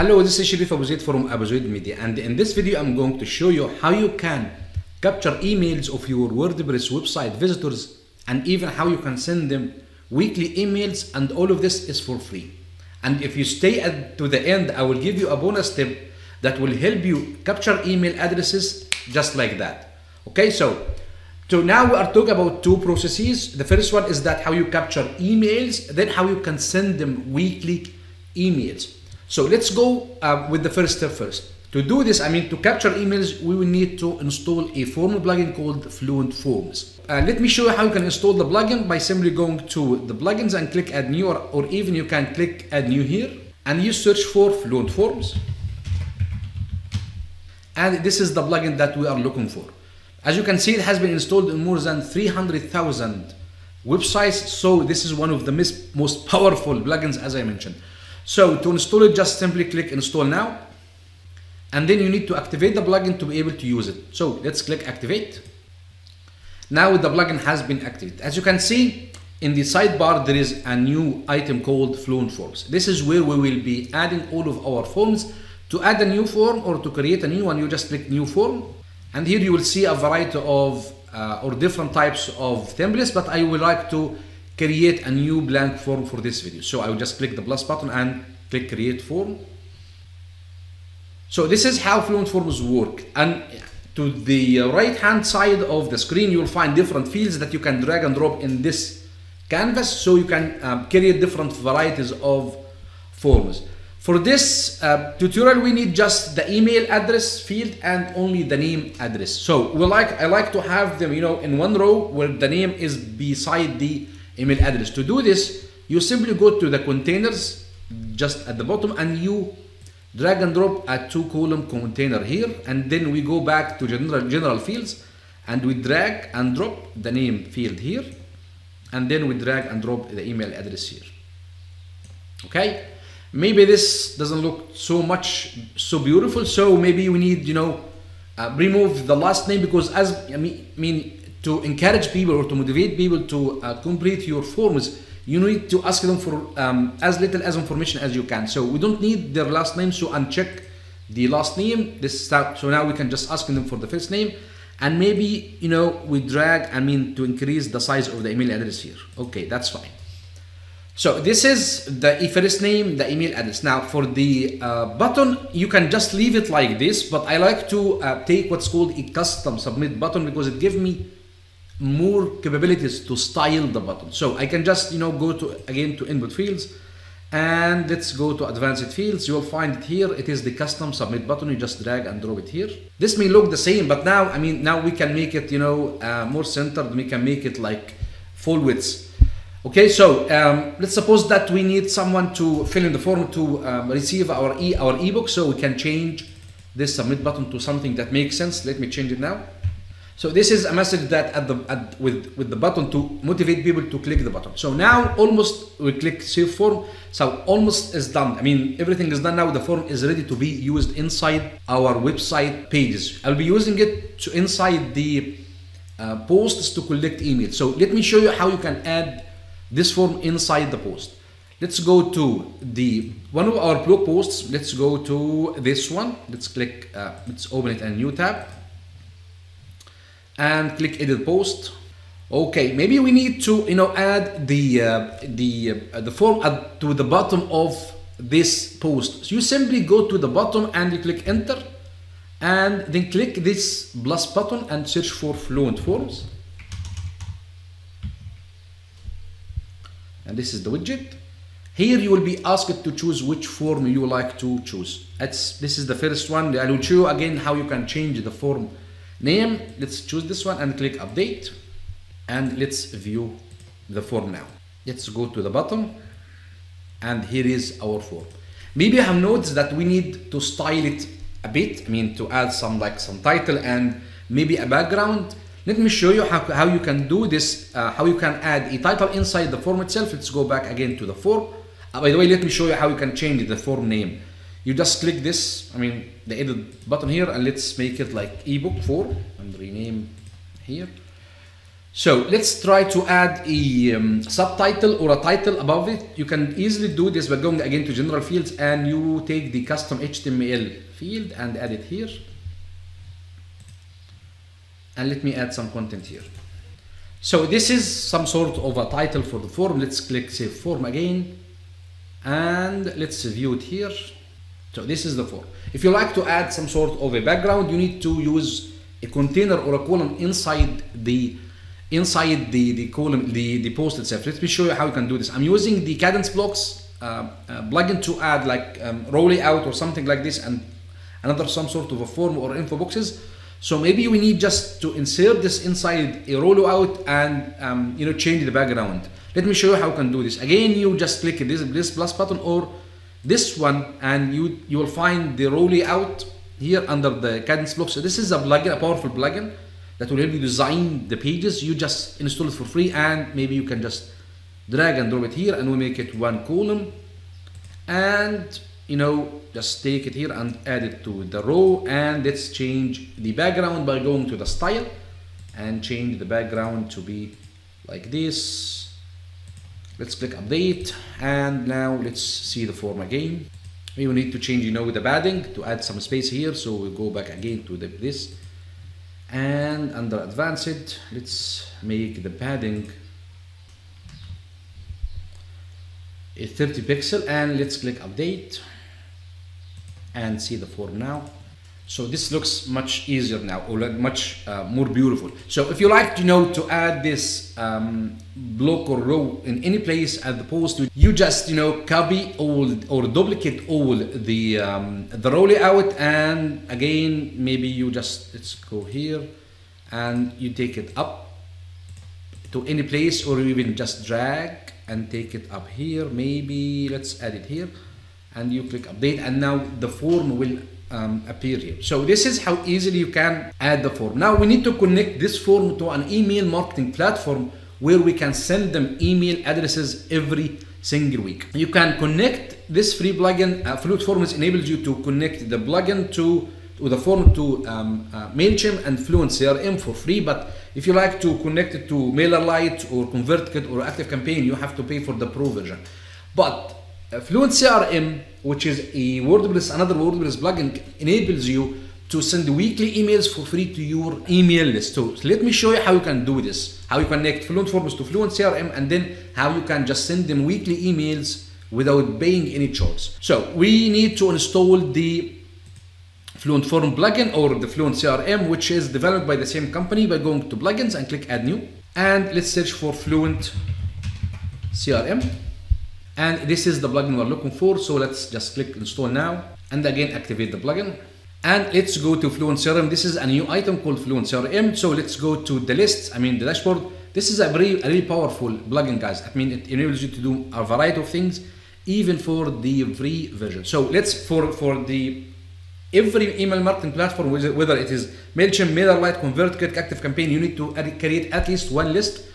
Hello, this is Sherif Abu Zaid from Abuzid Media and in this video I'm going to show you how you can capture emails of your WordPress website visitors and even how you can send them weekly emails and all of this is for free. And if you stay at, to the end, I will give you a bonus tip that will help you capture email addresses just like that. Okay, so so now we are talking about two processes. The first one is that how you capture emails, then how you can send them weekly emails. So let's go uh, with the first step first. To do this, I mean to capture emails, we will need to install a form plugin called Fluent Forms. Uh, let me show you how you can install the plugin by simply going to the plugins and click add new or, or even you can click add new here and you search for Fluent Forms. And this is the plugin that we are looking for. As you can see, it has been installed in more than 300,000 websites. So this is one of the most powerful plugins as I mentioned. So to install it, just simply click install now. And then you need to activate the plugin to be able to use it. So let's click activate. Now the plugin has been activated. As you can see in the sidebar, there is a new item called Fluent Forms. This is where we will be adding all of our forms. To add a new form or to create a new one, you just click new form. And here you will see a variety of uh, or different types of templates, but I would like to create a new blank form for this video. So I will just click the plus button and click create form. So this is how Fluent Forms work. And to the right hand side of the screen, you will find different fields that you can drag and drop in this canvas. So you can um, create different varieties of forms. For this uh, tutorial, we need just the email address field and only the name address. So we like I like to have them, you know, in one row where the name is beside the email address. To do this, you simply go to the containers just at the bottom and you drag and drop a two column container here and then we go back to general general fields and we drag and drop the name field here and then we drag and drop the email address here. Okay? maybe this doesn't look so much so beautiful so maybe we need you know uh, remove the last name because as I mean, I mean to encourage people or to motivate people to uh, complete your forms you need to ask them for um, as little as information as you can. So we don't need their last name so uncheck the last name. This start so now we can just ask them for the first name. And maybe you know we drag I mean to increase the size of the email address here. Okay that's fine. So this is the first name, the email address. Now for the uh, button, you can just leave it like this, but I like to uh, take what's called a custom submit button because it gives me more capabilities to style the button. So I can just, you know, go to again to input fields and let's go to advanced fields. You'll find it here. It is the custom submit button. You just drag and drop it here. This may look the same, but now, I mean, now we can make it, you know, uh, more centered. We can make it like full width. Okay, so um, let's suppose that we need someone to fill in the form to um, receive our e our ebook, so we can change this submit button to something that makes sense. Let me change it now. So this is a message that at the at, with with the button to motivate people to click the button. So now almost we click save form. So almost is done. I mean everything is done now. The form is ready to be used inside our website pages. I'll be using it to inside the uh, posts to collect emails. So let me show you how you can add this form inside the post. Let's go to the one of our blog posts. Let's go to this one. Let's click, uh, let's open it in a new tab and click edit post. Okay, maybe we need to you know add the uh, the uh, the form at, to the bottom of this post. So you simply go to the bottom and you click enter and then click this plus button and search for Fluent Forms. and this is the widget. Here you will be asked to choose which form you like to choose. It's, this is the first one. I will show you again how you can change the form name. Let's choose this one and click update. And let's view the form now. Let's go to the bottom and here is our form. Maybe you have noticed that we need to style it a bit. I mean to add some like some title and maybe a background. Let me show you how, how you can do this, uh, how you can add a title inside the form itself. Let's go back again to the form. Uh, by the way, let me show you how you can change the form name. You just click this, I mean, the edit button here, and let's make it like ebook form and rename here. So let's try to add a um, subtitle or a title above it. You can easily do this by going again to general fields and you take the custom HTML field and add it here. And let me add some content here. So this is some sort of a title for the form. Let's click save form again and let's view it here. So this is the form. If you like to add some sort of a background, you need to use a container or a column inside the inside the, the column, the, the post itself. Let me show you how you can do this. I'm using the Kadence Blocks uh, uh, plugin to add like um, row layout or something like this and another some sort of a form or info boxes. So maybe we need just to insert this inside a row layout and um, you know change the background. Let me show you how you can do this. Again, you just click this, this plus button or this one and you you will find the row layout here under the Kadence Blocks. So this is a plugin, a powerful plugin that will help you design the pages. You just install it for free and maybe you can just drag and drop it here and we make it one column and you know just take it here and add it to the row and let's change the background by going to the style and change the background to be like this let's click update and now let's see the form again. We will need to change you know the padding to add some space here so we'll go back again to the, this. And under advanced let's make the padding a 30 pixel and let's click update and see the form now so this looks much easier now or much uh, more beautiful. So if you like you know to add this um, block or row in any place at the post you just you know copy all or duplicate all the um, the row layout and again maybe you just let's go here and you take it up to any place or even just drag and take it up here. Maybe let's add it here and you click update and now the form will um, appear here so this is how easily you can add the form now we need to connect this form to an email marketing platform where we can send them email addresses every single week you can connect this free plugin uh, Fluent Forms enables you to connect the plugin to with a form to um, uh, MailChimp and Fluent CRM for free. But if you like to connect it to MailerLite or ConvertKit or ActiveCampaign, you have to pay for the pro version. But Fluent CRM, which is a WordPress, another WordPress plugin, enables you to send weekly emails for free to your email list. So let me show you how you can do this, how you connect Fluent Forms to Fluent CRM, and then how you can just send them weekly emails without paying any charge. So we need to install the Fluent Form plugin or the Fluent CRM, which is developed by the same company by going to plugins and click add new. And let's search for Fluent CRM. And this is the plugin we're looking for. So let's just click install now and again activate the plugin. And let's go to Fluent CRM. This is a new item called Fluent CRM. So let's go to the list, I mean the dashboard. This is a very, a really powerful plugin, guys. I mean, it enables you to do a variety of things, even for the free version. So let's, for, for the every email marketing platform, whether it is MailChimp, MailerLite, ConvertKit, ActiveCampaign, you need to create at least one list.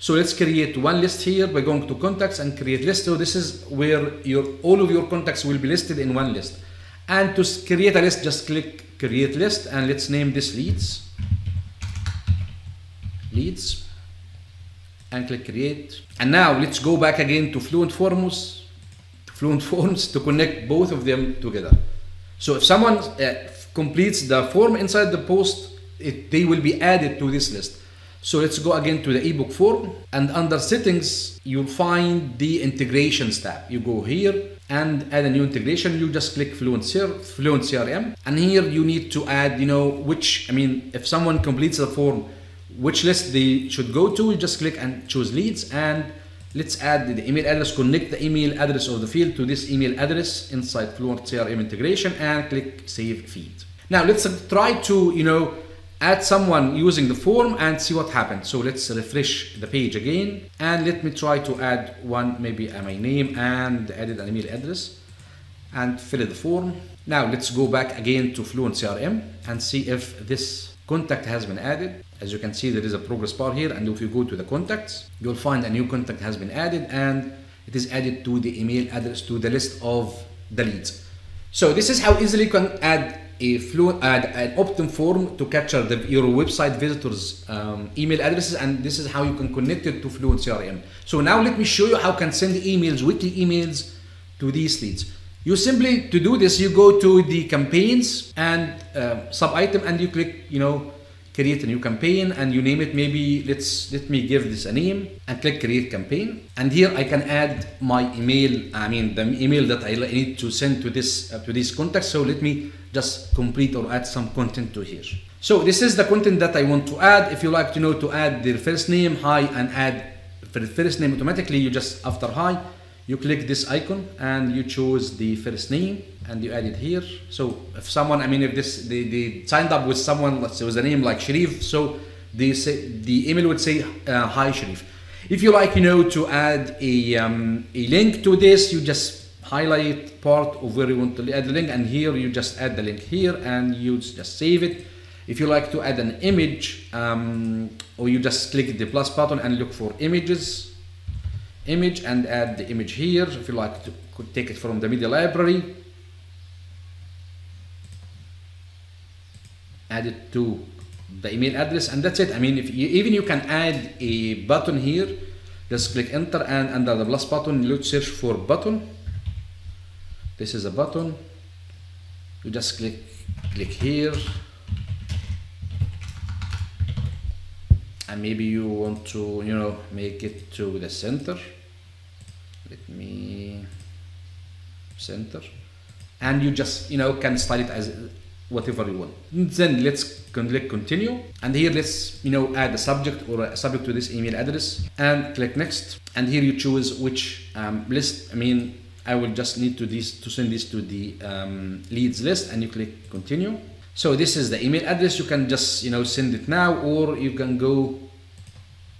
So let's create one list here by going to contacts and create list. So this is where your all of your contacts will be listed in one list. And to create a list, just click create list and let's name this leads. Leads. And click create. And now let's go back again to Fluent Forms, Fluent Forms to connect both of them together. So if someone uh, completes the form inside the post, it, they will be added to this list. So let's go again to the ebook form and under settings, you'll find the integrations tab. You go here and add a new integration. You just click Fluent, Fluent CRM and here you need to add, you know, which, I mean, if someone completes the form, which list they should go to, you just click and choose leads and let's add the email address, connect the email address of the field to this email address inside Fluent CRM integration and click save feed. Now let's try to, you know, add someone using the form and see what happens. So let's refresh the page again and let me try to add one, maybe uh, my name and edit an email address and fill the form. Now let's go back again to Fluent CRM and see if this contact has been added. As you can see, there is a progress bar here. And if you go to the contacts, you'll find a new contact has been added and it is added to the email address to the list of the leads. So this is how easily you can add a fluent add an opt-in form to capture the, your website visitors um, email addresses and this is how you can connect it to fluent crm so now let me show you how can send emails weekly emails to these leads. You simply to do this you go to the campaigns and uh, sub item and you click you know create a new campaign and you name it maybe let's let me give this a name and click create campaign. And here I can add my email I mean the email that I need to send to this uh, to this contact. So let me just complete or add some content to here. So this is the content that I want to add. If you like to know to add their first name hi and add for the first name automatically you just after hi you click this icon and you choose the first name and you add it here. So if someone i mean if this they, they signed up with someone let's say a name like sherif so say the email would say uh, hi sherif. If you like you know to add a um, a link to this you just highlight part of where you want to add the link and here you just add the link here and you just save it. If you like to add an image um, or you just click the plus button and look for images image and add the image here. If you like to could take it from the media library add it to the email address and that's it. I mean if you, even you can add a button here. Just click enter and under the plus button you search for button. This is a button. You just click click here. And maybe you want to you know make it to the center let me center. And you just you know can style it as whatever you want. Then let's click continue. And here let's you know add a subject or a subject to this email address and click next. And here you choose which um, list. I mean I will just need to this to send this to the um, leads list and you click continue. So this is the email address. You can just you know send it now or you can go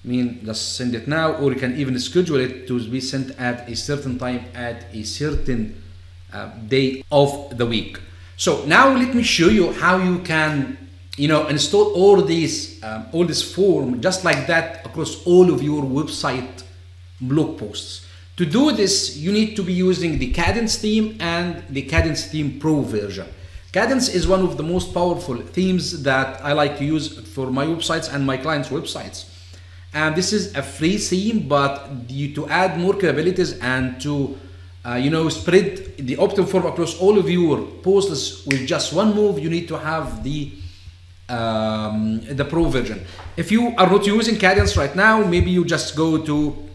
Mean just send it now or you can even schedule it to be sent at a certain time at a certain uh, day of the week. So now let me show you how you can you know install all these um, all this form just like that across all of your website blog posts. To do this you need to be using the kadence theme and the kadence theme pro version. Kadence is one of the most powerful themes that i like to use for my websites and my clients websites and this is a free theme but you, to add more capabilities and to uh, you know spread the opt-in form across all of your posts with just one move you need to have the um, the pro version. If you are not using kadence right now maybe you just go to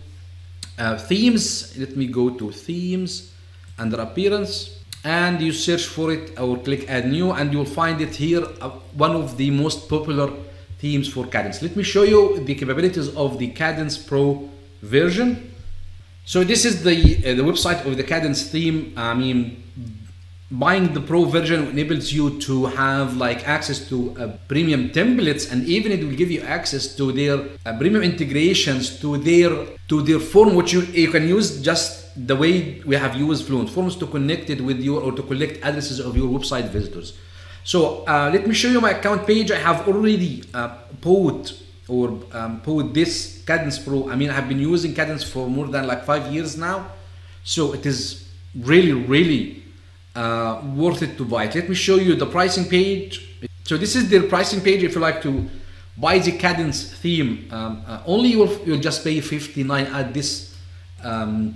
uh, themes. Let me go to themes under appearance. And you search for it or click add new and you'll find it here uh, one of the most popular themes for kadence let me show you the capabilities of the kadence pro version so this is the uh, the website of the Kadence theme. I mean, buying the pro version enables you to have like access to uh, premium templates, and even it will give you access to their uh, premium integrations to their to their form, which you you can use just the way we have used Fluent Forms to connect it with your or to collect addresses of your website visitors. So uh, let me show you my account page. I have already uh, put or um, put this Kadence Pro. I mean, I've been using Kadence for more than like five years now, so it is really, really uh, worth it to buy it. Let me show you the pricing page. So this is their pricing page. If you like to buy the Kadence theme, um, uh, only you'll, you'll just pay 59 at this um,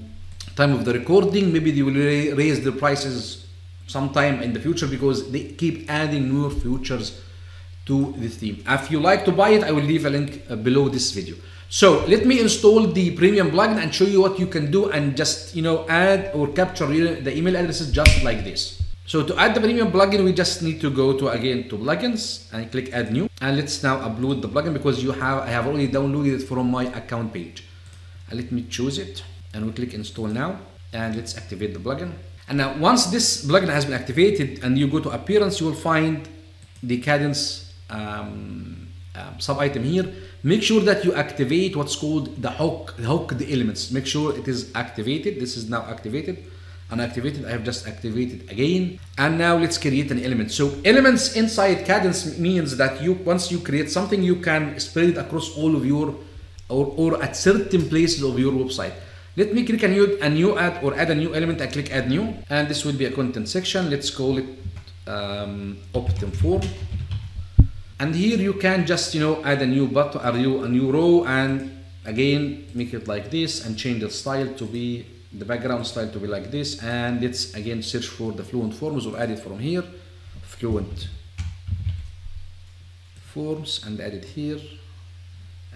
time of the recording. Maybe they will raise the prices sometime in the future because they keep adding more features to the theme. If you like to buy it, I will leave a link uh, below this video. So let me install the premium plugin and show you what you can do and just you know add or capture the email addresses just like this. So to add the premium plugin, we just need to go to again to plugins and click add new. And let's now upload the plugin because you have I have already downloaded it from my account page. And let me choose it and we click install now and let's activate the plugin. And now once this plugin has been activated and you go to appearance, you will find the kadence um, um, sub item here. Make sure that you activate what's called the hook the hook the elements. Make sure it is activated. This is now activated. Unactivated I have just activated again. And now let's create an element. So elements inside kadence means that you once you create something you can spread it across all of your or, or at certain places of your website let me click a new, a new add or add a new element. I click add new and this will be a content section. Let's call it um, opt-in form. And here you can just you know add a new button a new, a new row and again make it like this and change the style to be the background style to be like this. And let's again search for the fluent forms or add it from here. Fluent forms and add it here.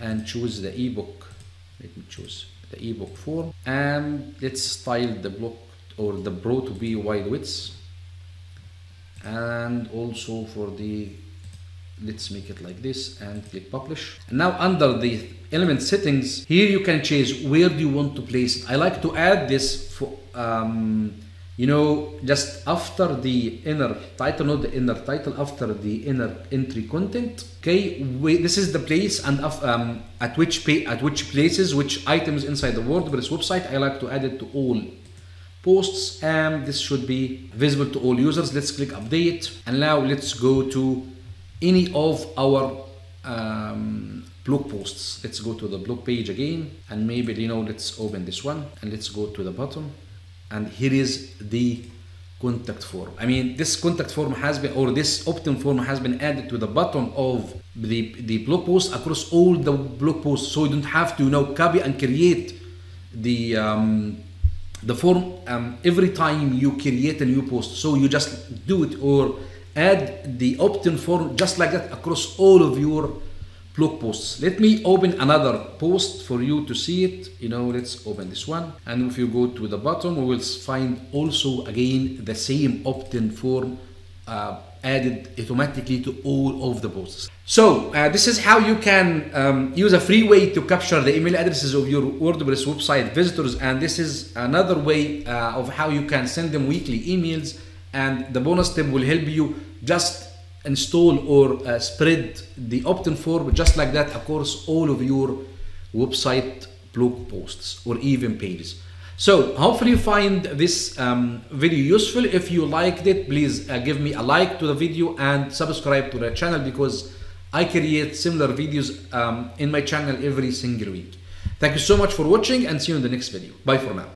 And choose the ebook. Let me choose the ebook form and let's style the block or the bro to be wide widths. And also for the let's make it like this and click publish. And now under the element settings here you can change where do you want to place. It i like to add this for um, you know just after the inner title not the inner title after the inner entry content okay we, this is the place and um, at which pay, at which places which items inside the wordpress website i like to add it to all posts and this should be visible to all users. Let's click update and now let's go to any of our um, blog posts. Let's go to the blog page again and maybe you know let's open this one and let's go to the bottom and here is the contact form. I mean this contact form has been or this opt-in form has been added to the bottom of the the blog post across all the blog posts. So you don't have to you know copy and create the um, the form um, every time you create a new post. So you just do it or add the opt-in form just like that across all of your blog posts. Let me open another post for you to see it. You know let's open this one. And if you go to the bottom we will find also again the same opt-in form uh, added automatically to all of the posts. So uh, this is how you can um, use a free way to capture the email addresses of your WordPress website visitors. And this is another way uh, of how you can send them weekly emails. And the bonus tip will help you just install or uh, spread the opt-in form just like that across all of your website blog posts or even pages. So hopefully you find this um, video useful. If you liked it please uh, give me a like to the video and subscribe to the channel because I create similar videos um, in my channel every single week. Thank you so much for watching and see you in the next video. Bye for now